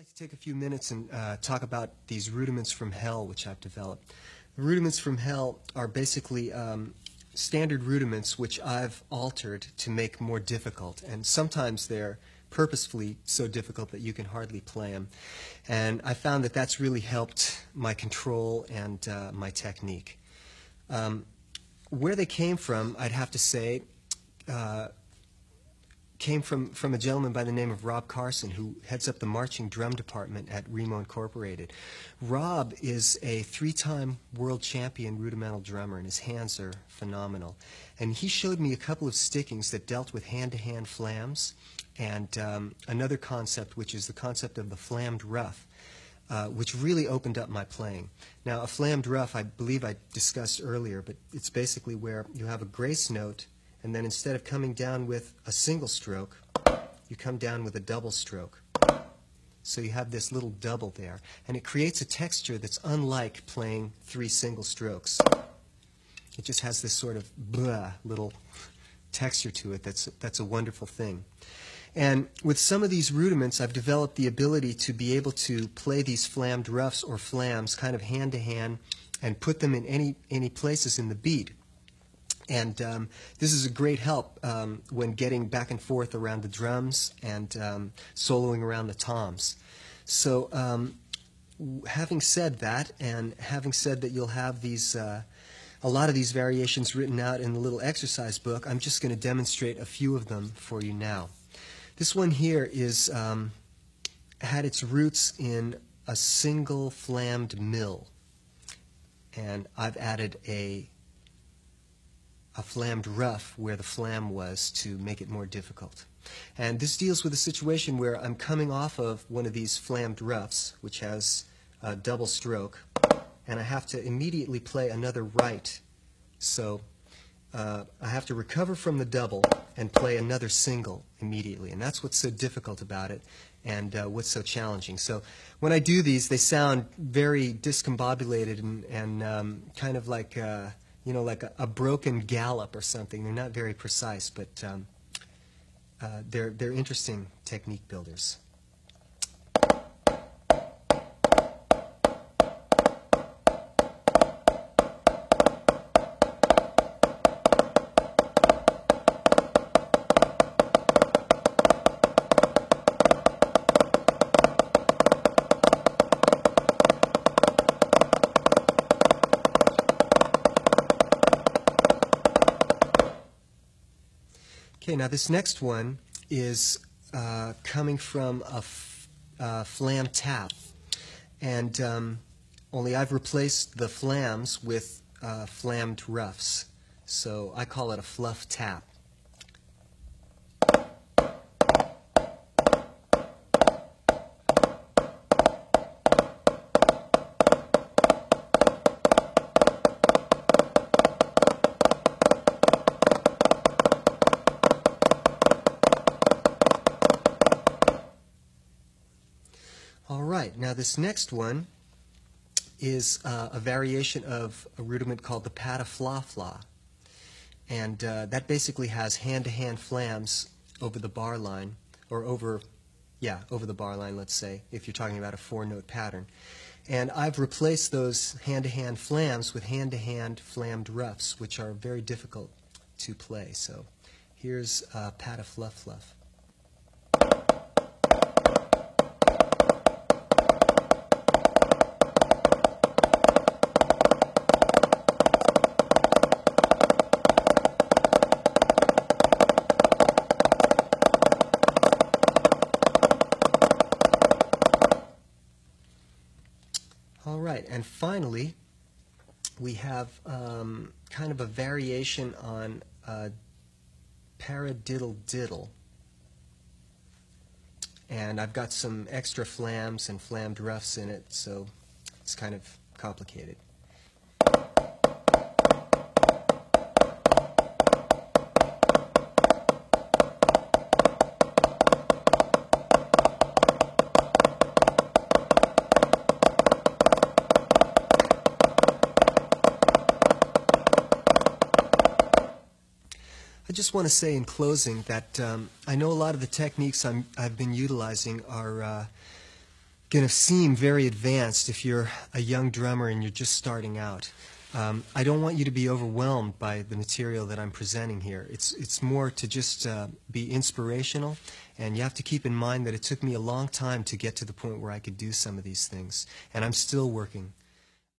like to take a few minutes and uh, talk about these rudiments from hell which I've developed. The rudiments from hell are basically um, standard rudiments which I've altered to make more difficult, and sometimes they're purposefully so difficult that you can hardly play them. And I found that that's really helped my control and uh, my technique. Um, where they came from, I'd have to say, uh, came from, from a gentleman by the name of Rob Carson, who heads up the marching drum department at Remo Incorporated. Rob is a three time world champion rudimental drummer, and his hands are phenomenal. And he showed me a couple of stickings that dealt with hand to hand flams, and um, another concept, which is the concept of the flammed ruff. Uh, which really opened up my playing. Now, a flammed ruff, I believe I discussed earlier, but it's basically where you have a grace note and then instead of coming down with a single stroke, you come down with a double stroke. So you have this little double there, and it creates a texture that's unlike playing three single strokes. It just has this sort of blah little texture to it that's, that's a wonderful thing. And with some of these rudiments, I've developed the ability to be able to play these flammed ruffs or flams kind of hand to hand and put them in any, any places in the beat. And um, this is a great help um, when getting back and forth around the drums and um, soloing around the toms. So, um, having said that, and having said that you'll have these, uh, a lot of these variations written out in the little exercise book, I'm just going to demonstrate a few of them for you now. This one here is um, had its roots in a single flammed mill, and I've added a a flammed ruff where the flam was to make it more difficult. And this deals with a situation where I'm coming off of one of these flammed ruffs, which has a double stroke, and I have to immediately play another right. So uh, I have to recover from the double and play another single immediately. And that's what's so difficult about it and uh, what's so challenging. So when I do these, they sound very discombobulated and, and um, kind of like. Uh, you know, like a, a, broken gallop or something. They're not very precise, but um, uh, they're, they're interesting technique builders. Okay, now this next one is uh, coming from a uh, flam tap. And um, only I've replaced the flams with uh, flammed ruffs. So I call it a fluff tap. All right, now this next one is uh, a variation of a rudiment called the patafla-fla. And uh, that basically has hand-to-hand flams over the bar line, or over, yeah, over the bar line, let's say, if you're talking about a four-note pattern. And I've replaced those hand-to-hand flams with hand-to-hand flammed ruffs, which are very difficult to play. So here's uh, patafluff-fluff. And finally, we have um, kind of a variation on uh, paradiddle diddle. And I've got some extra flams and flammed ruffs in it, so it's kind of complicated. I just want to say in closing that um, I know a lot of the techniques i have been utilizing are uh, going to seem very advanced if you're a young drummer and you're just starting out. Um, I don't want you to be overwhelmed by the material that I'm presenting here. It's, it's more to just uh, be inspirational, and you have to keep in mind that it took me a long time to get to the point where I could do some of these things, and I'm still working.